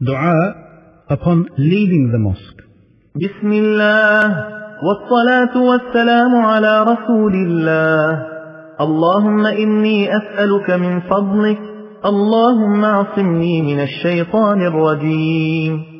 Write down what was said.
Dua upon leaving the mosque. بسم الله والصلاة والسلام على رسول الله اللهم إني أسألك من فضلك اللهم عصمني من الشيطان الرجيم